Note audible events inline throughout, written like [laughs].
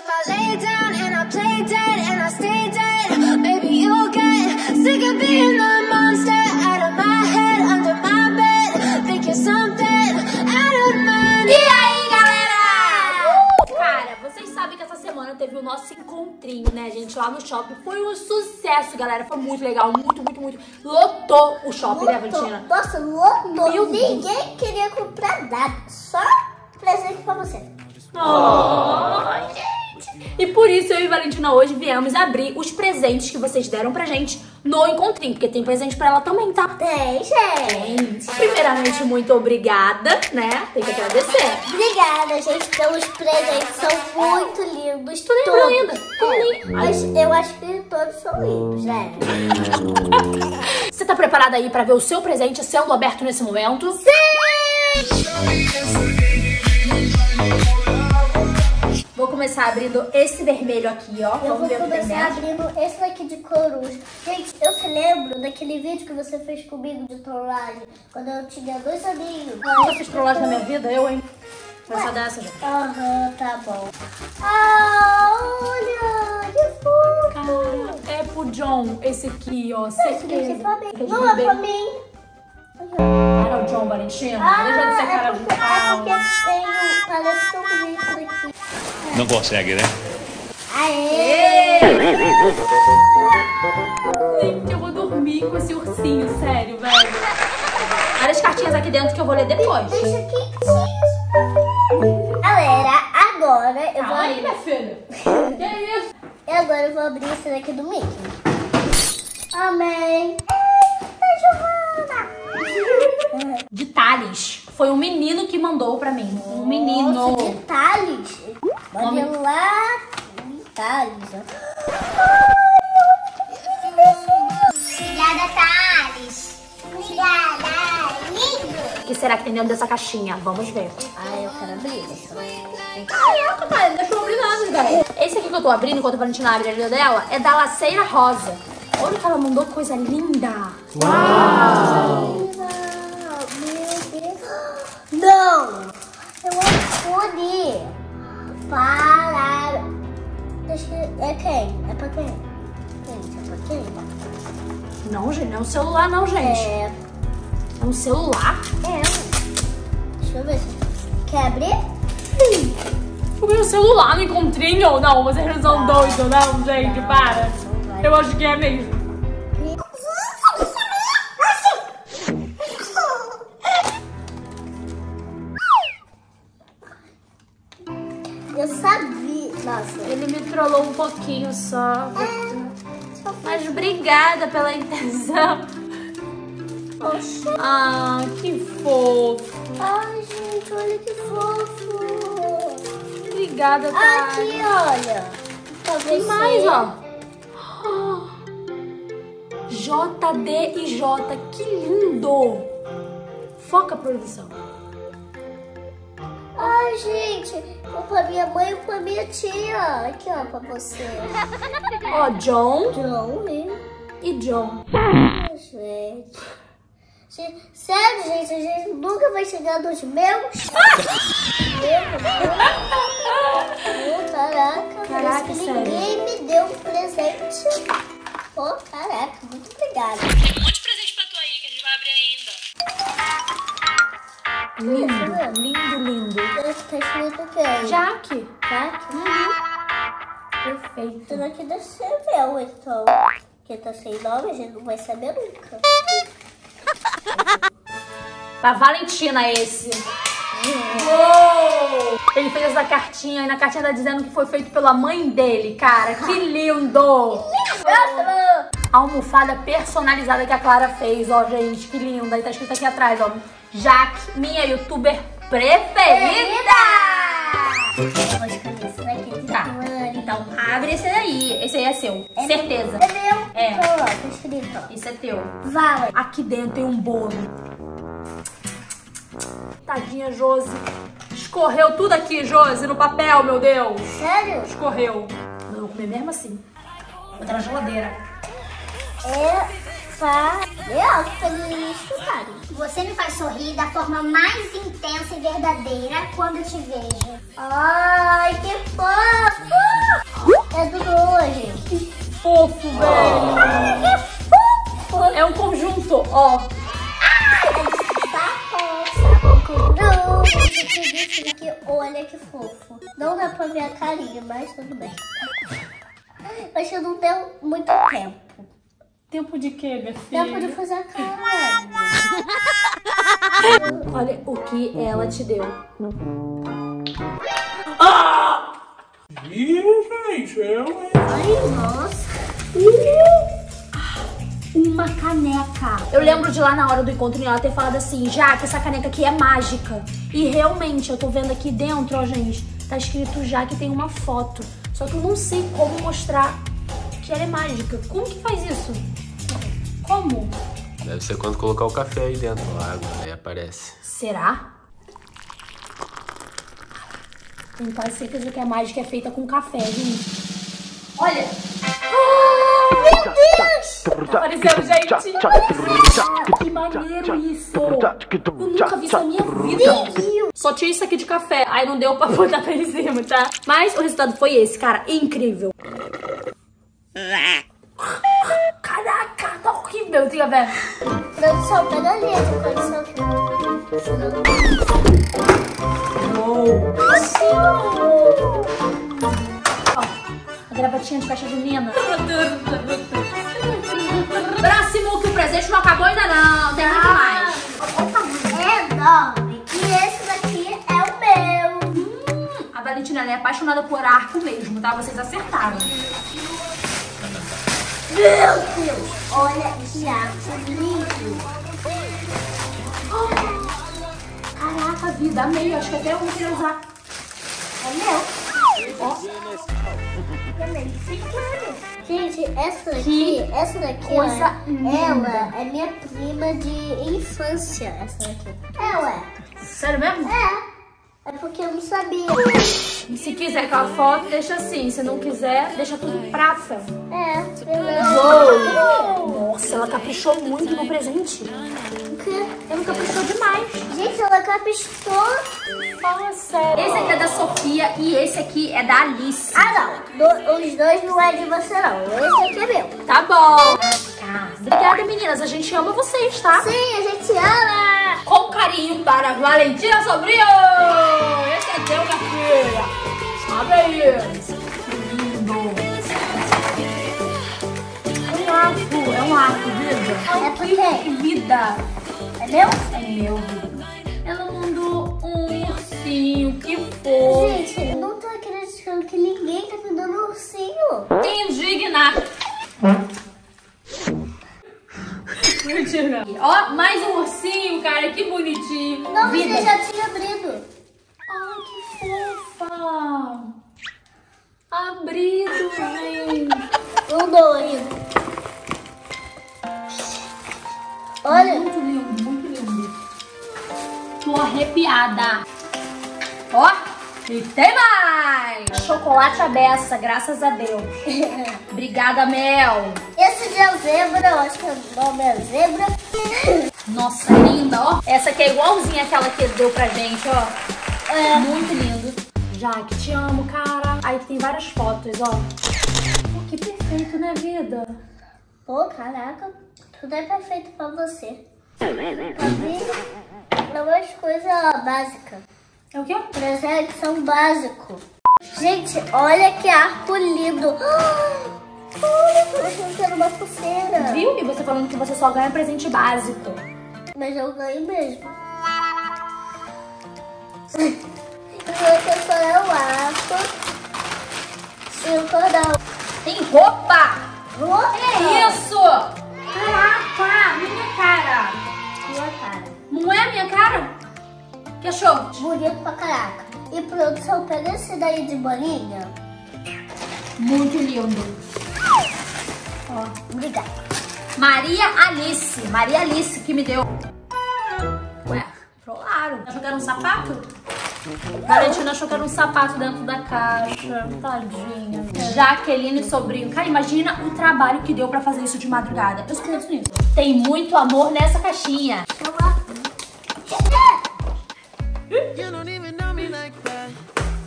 if I lay down and I play dead and I stay dead, maybe you'll get sick of being the monster out of my head, under my bed, thinking something out of my E aí, galera? Cara, vocês sabem que essa semana teve o nosso encontrinho, né, gente, lá no shopping. Foi um sucesso, galera. Foi muito legal, muito, muito, muito. Lotou o shopping, né, Valentina? Nossa, lotou. Meu Deus. Ninguém queria comprar nada. Só presente pra você. Gente. E por isso eu e Valentina hoje viemos abrir os presentes que vocês deram pra gente no encontrinho, porque tem presente pra ela também, tá? Tem, gente. Primeiramente, muito obrigada, né? Tem que agradecer. Obrigada, gente, pelos presentes. São muito lindos. Tu lembrou ainda? Tu lembra? mas eu acho que todos são lindos, né? [laughs] Você tá preparada aí pra ver o seu presente sendo aberto nesse momento? Vou começar abrindo esse vermelho aqui, ó. Eu Vamos vou começar abrindo esse daqui de coruja. Gente, eu se lembro daquele vídeo que você fez comigo de trollagem, quando eu tinha dois aninhos. Você fez trollagem na minha vida? Eu, hein? Essa dessa, gente. Aham, tá bom. Ah, olha, que fofo. Cara, é pro John esse aqui, ó. Esse daqui é Certeza. pra mim. Não é pra mim. O John Valentina. Deixa de ser Ah, cara é de é pau. parece tão bonito daqui. Não consegue, né? Aê! Gente, eu vou dormir com esse ursinho, sério, velho. Olha as cartinhas aqui dentro que eu vou ler depois. Deixa quentinhos. Galera, agora eu vou aí, abrir. minha filha. [laughs] Que isso? E agora eu vou abrir esse daqui do Mickey. Amém. De Thales. Foi um menino que mandou pra mim. Um menino. Nossa, detalhes. Nome- Olha lá. Detalhes. Obrigada, Thales. Obrigada, lindo. O que será que tem dentro dessa caixinha? Vamos ver. Ai, eu quero abrir isso. Caraca, pai, não deixa eu abrir nada, galera. Esse aqui que eu tô abrindo, enquanto a Valentina abre a linha dela, é da Laceira Rosa. Olha que ela mandou coisa linda. Deus. Não! Eu iPhone. Para. É quem? É pra quem? Gente, é pra quem? Não, gente, não é um celular não, gente. É... É um celular? É. Deixa eu ver se... Quer abrir? Eu vi um celular no encontrinho. Não, vocês não são doidos, não, gente, para. Eu acho que é mesmo. Pouquinho só. Mas obrigada pela intenção. Ah, que fofo. Ai, gente, olha que fofo. Obrigada. Aqui, olha. Tem mais, ó. JD e J, que lindo! Foca a produção. Gente. Um pra minha mãe e pra minha tia. Aqui, ó, pra você. [laughs] Ó, John John, hein? e John. Gente. Sério, gente, a gente nunca vai chegar nos meus. Oh, caraca, Caraca, parece que sério. ninguém me deu um presente. Oh, caraca, muito obrigada. Um monte de presente pra tu aí que a gente vai abrir ainda. Lindo. Tá escrito o quê? Jaque. Jaque? Perfeito. Isso daqui deve ser meu, então. Porque tá sem nome, a gente não vai saber nunca. Pra [laughs] Valentina esse. Uou! Ele fez essa cartinha e na cartinha tá dizendo que foi feito pela mãe dele, cara. Que lindo! A almofada personalizada que a Clara fez, ó, gente, que linda. E tá escrito aqui atrás, ó. Jaque, minha youtuber preferida! Vou escolher esse daqui. Tá, então abre esse daí. Esse aí é seu, certeza. É meu? É. Então, ó, tá escrito. Esse é teu. Vale. Aqui dentro tem um bolo. Tadinha, Josi. Escorreu tudo aqui, Josi, no papel, meu Deus. Sério? Escorreu. Mas eu vou comer mesmo assim. Botar na geladeira. É faz melhor para eles estudarem. Você me faz sorrir da forma mais intensa e verdadeira quando eu te vejo. Ai, que fofo! É do hoje. Que fofo, velho! Ai, que fofo! É um conjunto, ó. Porque olha que fofo. Não dá pra ver a carinha, mas tudo bem. Mas eu não tenho muito tempo. Tempo de quê, minha filha? Tempo de fazer a cara. [laughs] Olha o que ela te deu. Ih, gente, eu? Ai, nossa. Uma caneca. Eu lembro de lá na hora do encontro ela ter falado assim, já que essa caneca aqui é mágica. E realmente, eu tô vendo aqui dentro, ó, gente, tá escrito já que tem uma foto. Só que eu não sei como mostrar que ela é mágica. Como que faz isso? Como? Deve ser quando colocar o café aí dentro, a água, aí aparece. Será? Tenho quase certeza que a mágica é feita com café, gente. Olha! meu Deus! Apareceu, gente! Que maneiro isso! Eu nunca vi isso na minha vida! Só tinha isso aqui de café, aí não deu pra botar pra em cima, tá? Mas o resultado foi esse, cara. Incrível! [laughs] Horrível, tem café. Produção, pega ali essa produção aqui. Ó, a gravatinha de festa junina. Próximo, que o presente não acabou ainda não. Tem muito mais. É enorme. E esse daqui é o meu. A Valentina é apaixonada por arco mesmo, tá? Vocês acertaram. Meu Deus. Olha que arco lindo. Caraca, vida, amei. Acho que até eu vou querer usar. É meu. Ó, Gente, essa daqui, essa daqui, coisa ela, ela é minha prima de infância, essa daqui. É, ué. sério mesmo? É. É porque eu não sabia. Se quiser aquela foto, deixa assim. Se não quiser, deixa tudo prata. É, eu Nossa, ela caprichou muito no presente. O quê? Ela caprichou demais. Gente, ela caprichou. Fala sério. Esse aqui é da Sofia e esse aqui é da Alice. Ah, não. Do- os dois não é de você, não. Esse aqui é meu. Tá bom. Obrigada, meninas. A gente ama vocês, tá? Sim, a gente ama. Carinho para Valentina Sobrinho. Esse é teu, minha filha. Sabe aí. Lindo. É um arco. É um arco, vida. É porque Que vida. é meu? É meu, vida. Ela mandou um ursinho. Que fofo. Gente, eu não tô acreditando que ninguém tá me dando ursinho. Indignar. Mentira. Ó, mais um ursinho, cara. Que bonitinho. Não, Vida. você já tinha abrido. Ai, que fofa. Abrido, gente. Um dois. Olha, Muito lindo, muito lindo. Tô arrepiada. Ó, e tem mais. Chocolate abessa, graças a Deus. [laughs] Obrigada, Mel. esse de é zebra, eu acho que o nome é zebra. [laughs] Nossa, linda, ó. Essa aqui é igualzinha àquela que ele deu pra gente, ó. É. Muito lindo. Jaque, te amo, cara. Aí tem várias fotos, ó. Pô, que perfeito, né, vida? Pô, caraca, tudo é perfeito pra você. Pra mim, não é coisas básicas. É o quê? Presentes são básicos. Gente, olha que arco lindo. Olha, tô que uma pulseira. Viu? E você falando que você só ganha presente básico. Mas eu ganhei mesmo. E você só é o arco. E o cordão. Tem roupa! Roupa. É isso! Caraca, minha cara. Sua cara. Não é a minha cara? que achou? Bonito pra caraca. E produção, pega esse daí de bolinha. Muito lindo. Ó, obrigada. Maria Alice. Maria Alice que me deu. Ué, claro. Achou que era um sapato? Valentina achou que era um sapato dentro da caixa. Tadinha. Jaqueline Sobrinho. Cara, imagina o trabalho que deu pra fazer isso de madrugada. Eu penso nisso. Tem muito amor nessa caixinha.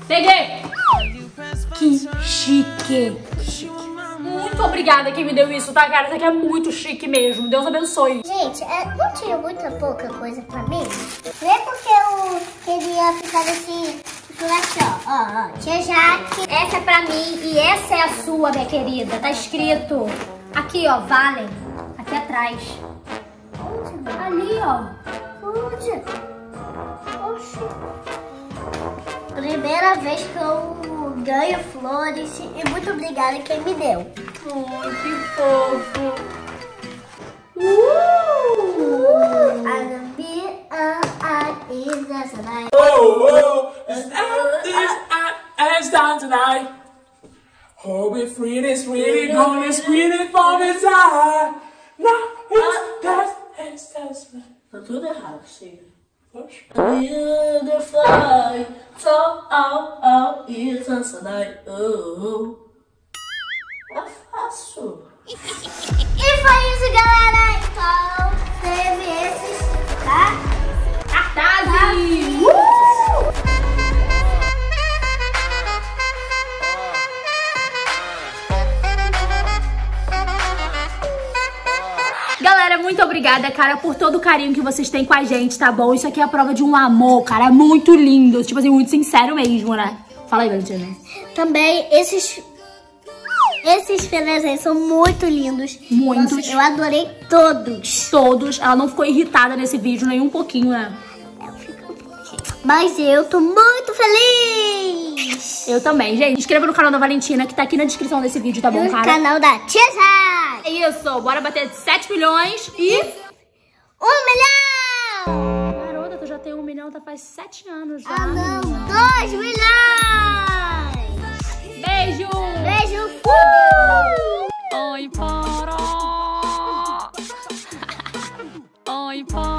Peguei! Que chique! Muito muito obrigada quem me deu isso, tá, cara? Isso aqui é muito chique mesmo. Deus abençoe. Gente, é, não tinha muita pouca coisa pra mim? Não é porque eu queria ficar nesse aqui, ó. Ó, ó. Tinha jaque. Essa é pra mim e essa é a sua, minha querida. Tá escrito aqui, ó, Valen. Aqui atrás. Ali, ó. Onde? Oxi. Primeira vez que eu ganho flores e muito obrigada quem me deu. Ai, que fofo. And be a a is a. Oh, oh, this down tonight. Oh, we're free, it's really gonna scream it from inside. Now it's dance, it's dance. Tá tudo errado, chega. Oxe. In the fly, so out, out, it's a night. Oh, é fácil. E foi isso, galera. Muito obrigada, cara, por todo o carinho que vocês têm com a gente, tá bom? Isso aqui é a prova de um amor, cara, muito lindo. Tipo assim, muito sincero mesmo, né? Fala aí, Valentina. Também esses esses presentes são muito lindos. Muitos. Nossa, eu adorei todos. Todos. Ela não ficou irritada nesse vídeo nem um pouquinho, né? Mas eu tô muito feliz. Eu também, gente. Inscreva no canal da Valentina, que tá aqui na descrição desse vídeo, tá bom, no cara? canal da Tia. É isso, bora bater 7 milhões e... Um milhão! Garota, tu já tem um milhão, tá faz 7 anos já. Ah, não. menina. Dois milhões! Beijo! Beijo! Uh! Oi, para! Oi, para!